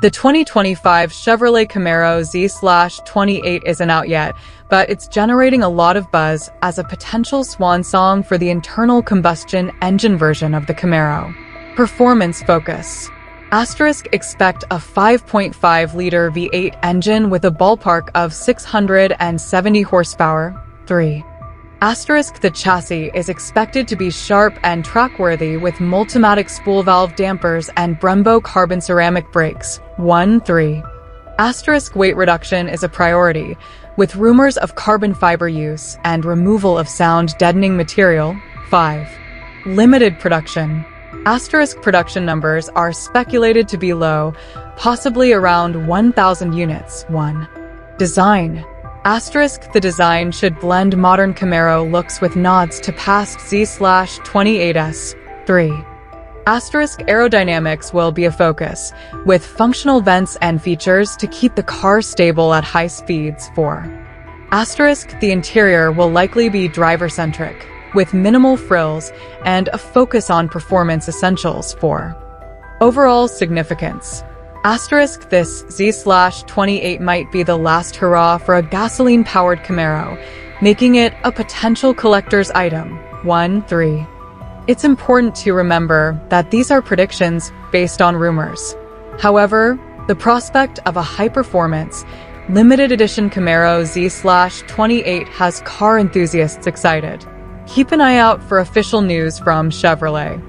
The 2025 Chevrolet Camaro Z-28 isn't out yet, but it's generating a lot of buzz as a potential swan song for the internal combustion engine version of the Camaro. Performance focus. Asterisk expect a 5.5-liter V8 engine with a ballpark of 670 horsepower. 3. Asterisk the chassis is expected to be sharp and trackworthy with Multimatic spool valve dampers and Brembo carbon ceramic brakes. 1 3. Asterisk weight reduction is a priority, with rumors of carbon fiber use and removal of sound deadening material. 5. Limited production. Asterisk production numbers are speculated to be low, possibly around 1,000 units. 1. Design. Asterisk the design should blend modern Camaro looks with nods to past Z-28S. 3. Asterisk aerodynamics will be a focus, with functional vents and features to keep the car stable at high speeds. 4. Asterisk the interior will likely be driver-centric, with minimal frills and a focus on performance essentials. 4. Overall significance. Asterisk this Z slash 28 might be the last hurrah for a gasoline-powered Camaro, making it a potential collector's item. 1. 3. It's important to remember that these are predictions based on rumors. However, the prospect of a high-performance, limited edition Camaro Z slash 28 has car enthusiasts excited. Keep an eye out for official news from Chevrolet.